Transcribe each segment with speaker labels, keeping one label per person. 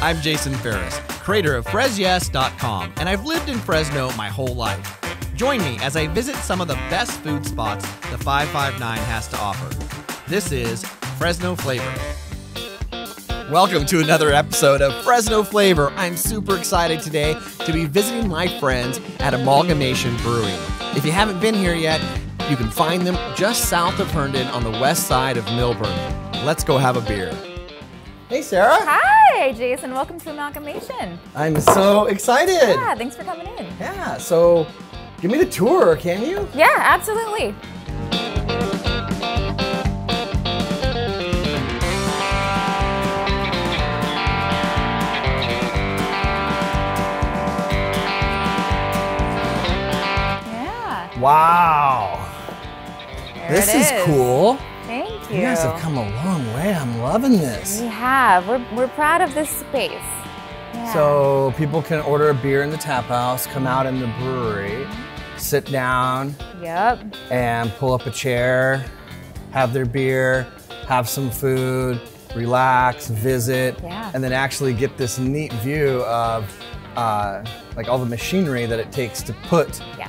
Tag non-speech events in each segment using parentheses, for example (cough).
Speaker 1: I'm Jason Ferris, creator of FresYes.com, and I've lived in Fresno my whole life. Join me as I visit some of the best food spots the 559 has to offer. This is Fresno Flavor. Welcome to another episode of Fresno Flavor. I'm super excited today to be visiting my friends at Amalgamation Brewing. If you haven't been here yet, you can find them just south of Herndon on the west side of Milburn. Let's go have a beer. Hey, Sarah.
Speaker 2: Hi, Jason. Welcome to Amalgamation.
Speaker 1: I'm so excited.
Speaker 2: Yeah, thanks for coming in.
Speaker 1: Yeah, so give me the tour, can you?
Speaker 2: Yeah, absolutely. Yeah.
Speaker 1: Wow.
Speaker 2: there
Speaker 1: this is cool.
Speaker 2: Thank you.
Speaker 1: You guys have come a long way. I'm loving this.
Speaker 2: We have. We're, we're proud of this space. Yeah.
Speaker 1: So people can order a beer in the tap house, come out in the brewery, sit down
Speaker 2: Yep.
Speaker 1: and pull up a chair, have their beer, have some food, relax, visit,
Speaker 2: Yeah.
Speaker 1: and then actually get this neat view of uh, like all the machinery that it takes to put
Speaker 2: Yeah.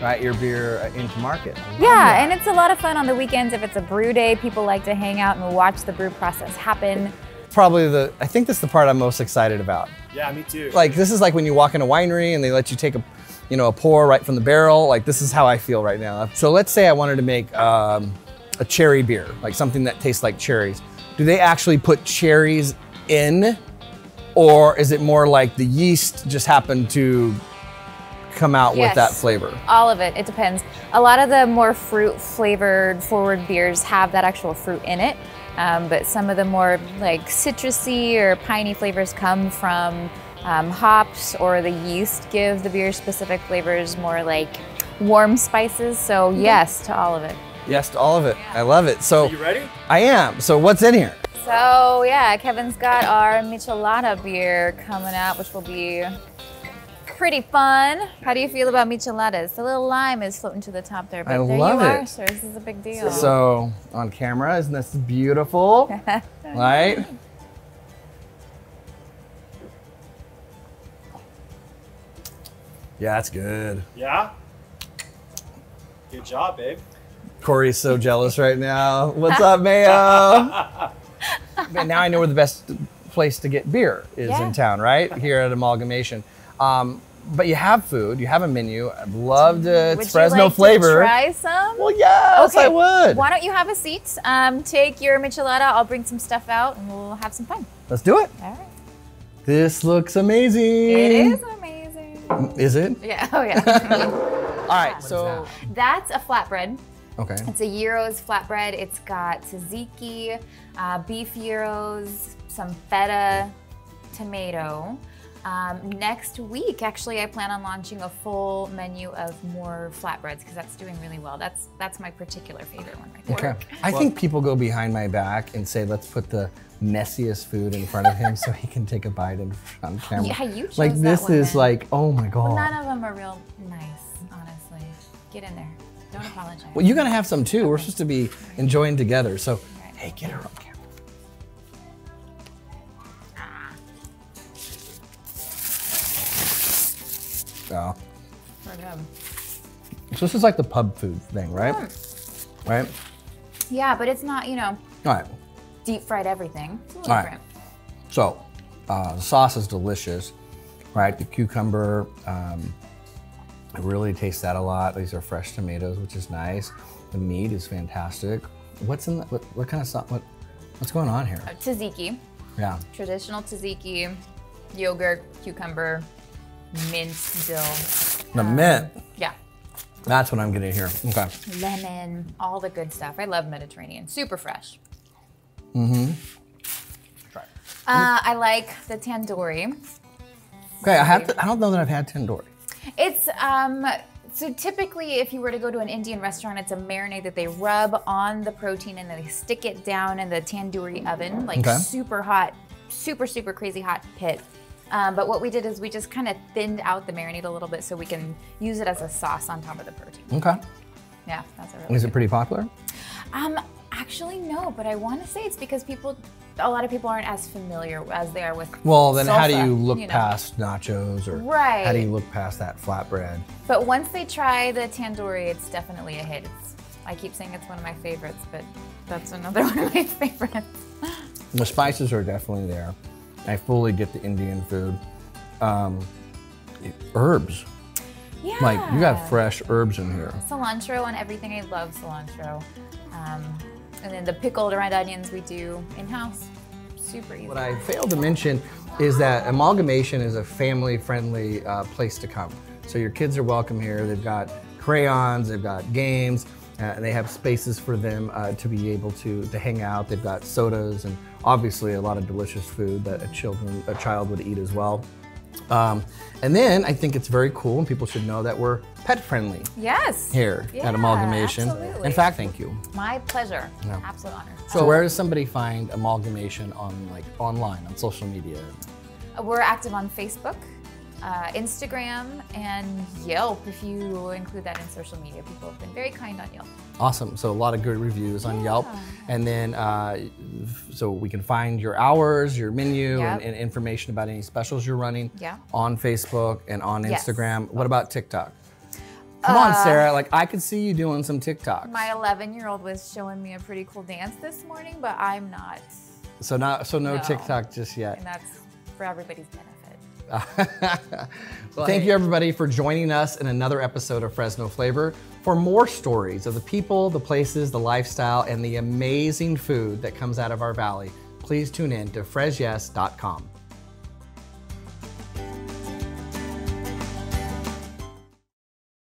Speaker 1: Right your beer uh, into market.
Speaker 2: Yeah,
Speaker 1: that.
Speaker 2: and it's a lot of fun on the weekends. If it's a brew day, people like to hang out and watch the brew process happen.
Speaker 1: probably the I think this is the part I'm most excited about.
Speaker 3: Yeah, me too.
Speaker 1: Like this is like when you walk in a winery and they let you take a you know a pour right from the barrel. Like this is how I feel right now. So let's say I wanted to make um, a cherry beer, like something that tastes like cherries. Do they actually put cherries in, or is it more like the yeast just happened to come out with that flavor?
Speaker 2: All of it. It depends. A lot of the more fruit flavored forward beers have that actual fruit in it. Um, but some of the more like citrusy or piney flavors come from um, hops or the yeast give the beer specific flavors more like warm spices. So yes to all of it.
Speaker 1: Yes, to all of it. I love it. So
Speaker 3: you ready?
Speaker 1: I am. So what's in here?
Speaker 2: So yeah, Kevin's got our Michelada beer coming out, which will be pretty fun. How do you feel about micheladas? The little lime is floating to the top there, but
Speaker 1: I
Speaker 2: there
Speaker 1: love
Speaker 2: you are,
Speaker 1: it.
Speaker 2: sir. This is a big deal.
Speaker 1: So on camera, isn't this beautiful? (laughs) right? Yeah, that's good.
Speaker 3: Yeah. Good job, babe.
Speaker 1: Corey's so (laughs) jealous right now. What's up, (laughs) Mayo? Man, now I know where the best place to get beer is
Speaker 2: Yeah.
Speaker 1: in town, right? Here at Amalgamation. Um, but you have food, you have a menu. I'd love to. It's
Speaker 2: Would
Speaker 1: Fresno
Speaker 2: you like
Speaker 1: flavor.
Speaker 2: To try some?
Speaker 1: Well, yes, I would.
Speaker 2: Why don't you have a seat? Um, take your michelada. I'll bring some stuff out, and we'll have some fun.
Speaker 1: Let's do it.
Speaker 2: All right.
Speaker 1: This looks amazing.
Speaker 2: It is amazing.
Speaker 1: Is it?
Speaker 2: Yeah. Oh yeah. (laughs)
Speaker 1: All right. So
Speaker 2: That's a flatbread.
Speaker 1: okay.
Speaker 2: It's a gyros flatbread. It's got tzatziki, uh, beef gyros, some feta, tomato. Um, next week, actually, I plan on launching a full menu of more flatbreads because that's doing really well. That's that's my particular favorite one right there.
Speaker 1: Okay. I think people go behind my back and say, let's put the messiest food in front of him so he can take a bite in, on camera.
Speaker 2: Yeah, you chose
Speaker 1: like this
Speaker 2: one
Speaker 1: is
Speaker 2: then.
Speaker 1: like, oh my god.
Speaker 2: None of them are real nice, honestly. Get in there. Don't apologize.
Speaker 1: well, you're gonna have some too. We're supposed to be enjoying together. So, hey, get her on Oh. So this is like the pub food thing, right? Right?
Speaker 2: Yeah, but it's not, you know,
Speaker 1: All right.
Speaker 2: deep fried everything. It's a little
Speaker 1: All right.
Speaker 2: different.
Speaker 1: So, uh, the sauce is delicious, right? The cucumber, um, I really taste that a lot. These are fresh tomatoes, which is nice. The meat is fantastic. What's in the, what, what kind of sauce? What, what's going on here?
Speaker 2: Tzatziki.
Speaker 1: Yeah.
Speaker 2: traditional tzatziki, yogurt, cucumber, minced dill.
Speaker 1: The mint.
Speaker 2: Yeah,
Speaker 1: That's what I'm getting here. Okay.
Speaker 2: lemon, all the good stuff. I love Mediterranean, super fresh.
Speaker 1: Try it.
Speaker 2: Uh, I like the tandoori.
Speaker 1: Okay, I have to, I don't know that I've had tandoori.
Speaker 2: It's um, so typically, if you were to go to an Indian restaurant, it's a marinade that they rub on the protein and then they stick it down in the tandoori oven, like
Speaker 1: Okay.
Speaker 2: super hot, super super crazy hot pit. Um, but what we did is we just kind of thinned out the marinade a little bit so we can use it as a sauce on top of the protein.
Speaker 1: Okay.
Speaker 2: Yeah, that's a really.
Speaker 1: Is it pretty popular?
Speaker 2: Um, actually. No, but I want to say it's because people, a lot of people aren't as familiar as they are with.
Speaker 1: Well, then how do you look
Speaker 2: know.
Speaker 1: past nachos or
Speaker 2: Right.
Speaker 1: how do you look past that flatbread?
Speaker 2: But once they try the tandoori, it's definitely a hit. It's, I keep saying it's one of my favorites, but that's another (laughs) one of my favorites.
Speaker 1: The spices are definitely there. I fully get the Indian food. Um, herbs,
Speaker 2: Yeah.
Speaker 1: like you got fresh herbs in here.
Speaker 2: cilantro on everything. I love cilantro. Um, and then the pickled red onions we do in house. Super easy.
Speaker 1: What I failed to mention is that Amalgamation is a family-friendly uh, place to come. So your kids are welcome here. They've got crayons, they've got games, and they have spaces for them uh, to be able to, to hang out. They've got sodas and obviously a lot of delicious food that a children a child would eat as well. Um, and then I think it's very cool, and people should know that we're pet friendly
Speaker 2: yes.
Speaker 1: here
Speaker 2: Yeah,
Speaker 1: at Amalgamation.
Speaker 2: absolutely.
Speaker 1: In fact, thank you.
Speaker 2: My pleasure.
Speaker 1: Yeah.
Speaker 2: Absolute honor.
Speaker 1: So where does somebody find Amalgamation on like online on social media?
Speaker 2: Uh, We're active on Facebook, uh, Instagram, and Yelp. If you include that in social media, people have been very kind on Yelp.
Speaker 1: Awesome. So a lot of good reviews on Yelp, and then uh, so we can find your hours, your menu,
Speaker 2: Yep.
Speaker 1: and, and information about any specials you're running
Speaker 2: Yeah.
Speaker 1: on Facebook and on
Speaker 2: Yes.
Speaker 1: Instagram. What about TikTok? Come on, Sarah. Like I could see you doing some TikToks.
Speaker 2: My 11 year old was showing me a pretty cool dance this morning, but I'm not.
Speaker 1: so not so no,
Speaker 2: No.
Speaker 1: TikTok just yet.
Speaker 2: And that's for everybody's benefit.
Speaker 1: Thank you everybody for joining us in another episode of Fresno Flavor. For more stories of the people, the places, the lifestyle, and the amazing food that comes out of our valley, please tune in to fresyes.com.